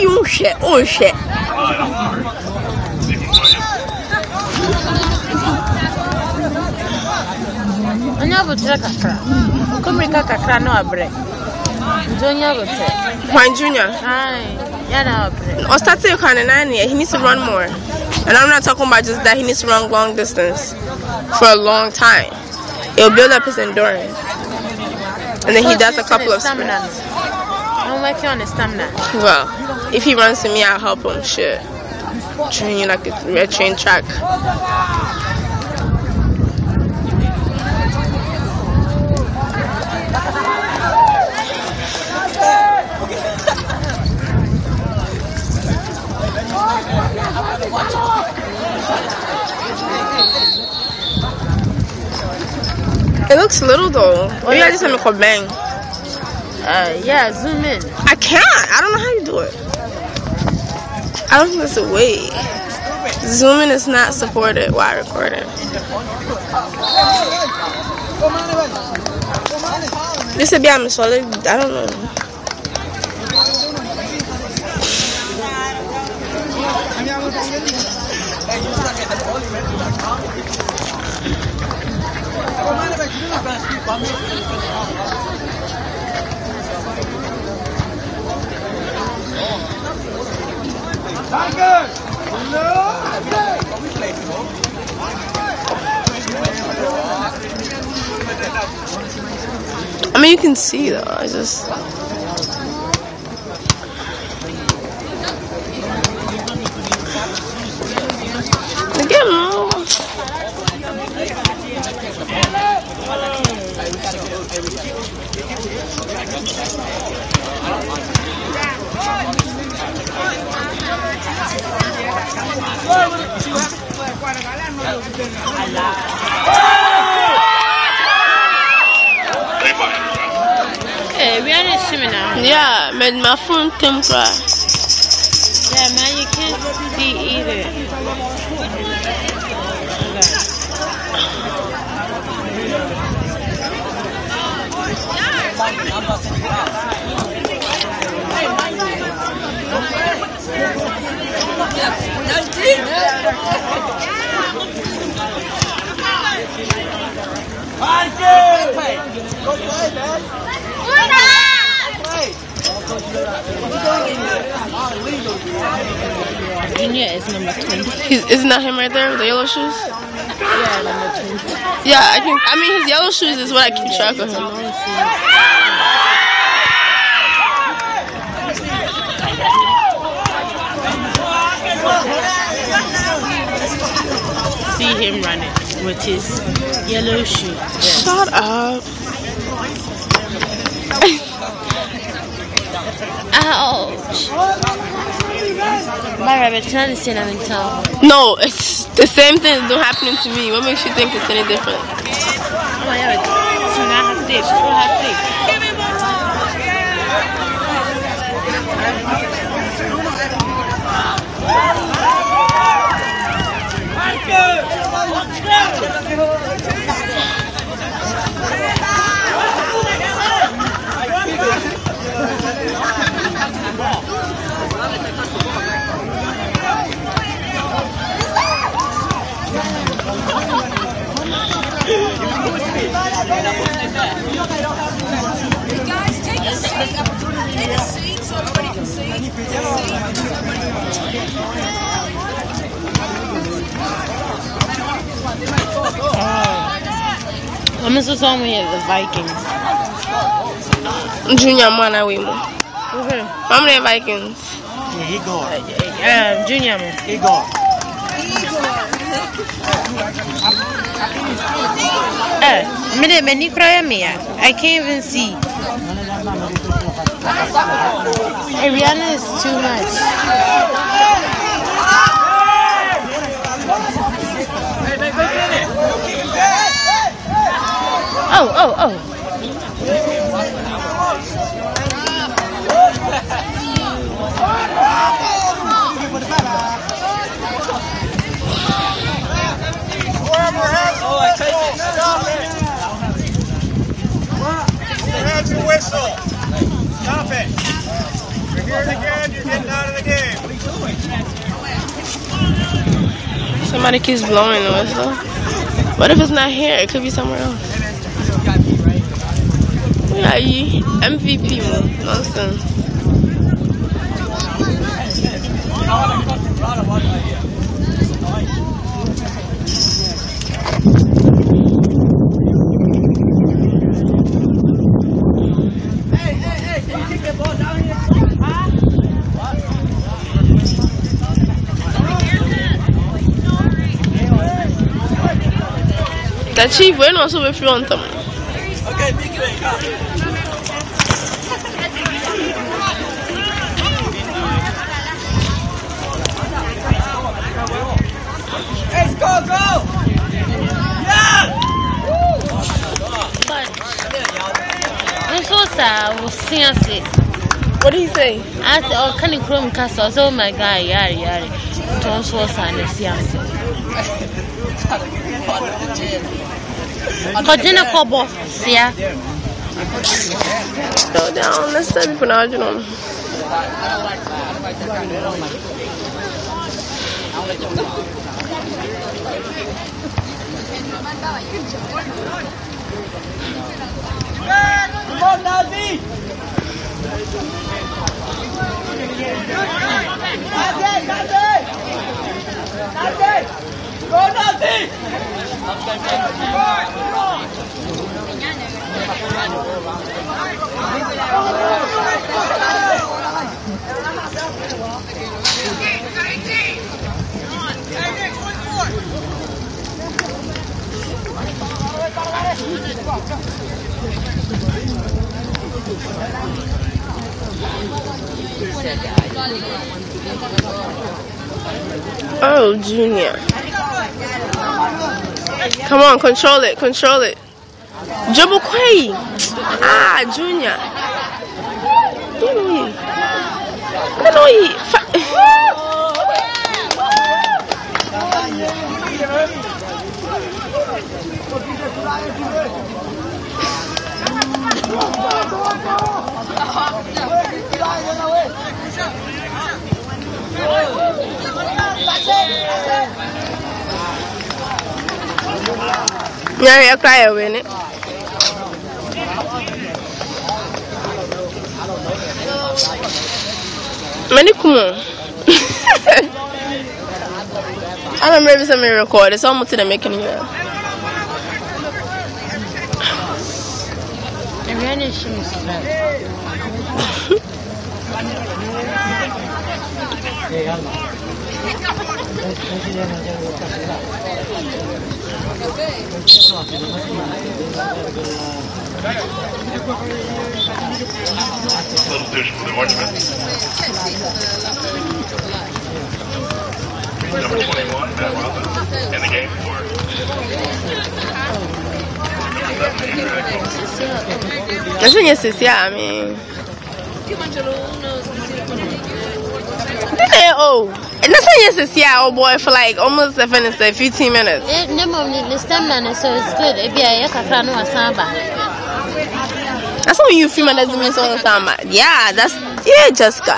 you shit. Oh shit. onye abụtara kakra kọmrika kakra nti onye abụtara Juan Junior. Aye, ya na ọbrɛ Or start to kind of nine He needs to run more. And I'm not talking about just that. He needs to run long distance for a long time. It'll build up his endurance. And then he does a couple of stamina sprints. I'm working on the stamina Well, if he runs to me, I'll help him. Shit. Train you like a red train track. It looks little though. Maybe I just have a bang. uh, yeah zoom in I can't. I don't know how you do it. I don't think that's a way. Zooming is not supported while recording. This would be I'm solid. I don't know. I mean, you can see though. I just. Get more. Hey, we are swimming now. Yeah, but my phone came cry. Yeah, man, you can't see either. Junior is number 20. He's, isn't that him right there with the yellow shoes? Yeah, number 20. Yeah, I can. I mean, his yellow shoes is what I keep track of him. See him running with his yellow shoe. Yes. Shut up. Ouch. My rabbit, turn the scene in town. No, it's the same thing that's not happening to me. What makes you think it's any different? Oh my god. So now have this. What have this? Take a seat. Take a seat so everybody can see. I'm so sorry here, the Vikings. Junior man, we move. Okay. How many Vikings? Yeah, he gone. Um, Junior. man. He gone. Eh, minute, many cry me. I can't even see. Hey, Rihanna is too much. Oh, oh, oh. It. Stop it. Whistle. Stop it. again, you're getting out of the game. Somebody keeps blowing the whistle. What if it's not here? It could be somewhere else. Yeah, you MVP. Nonsense. The chief, we're not so free on them. Okay, big way, Let's go, go! Yeah! But nso saa wosi ase What do you say? I said, oh, can you chrome castle? Oh my god, yari yari. Don't show sign of Siam. Ase kɔgye ne kɔbɔ sia Go down. Let's say people now, you know. Come on, Nazi! Nazi, Nazi! Go, Nazi! Oh, Junior. Come on, control it, control it. Dribble Quay. Ah, Junior. Dinoy. Dinoy. Nyari ya cry away ne. Many come on. I remember every time we record, it's almost to the making you. awia ne hye me sra Substitution for the Marchman. Number 21, Matt Robin. In the game for That's when you see, yeah, I mean. Did they? Oh. And that's when you see, oh boy, for like almost a minute, 15 minutes. Eh, ne mmom ne ne stamina ne so is good ebi a ɛyɛ kakra no wasan ba That's when you feel doesn't mean so Yeah, that's, yeah, Jessica.